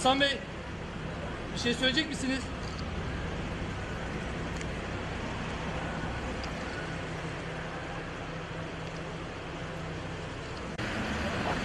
Hasan Bey, bir şey söyleyecek misiniz?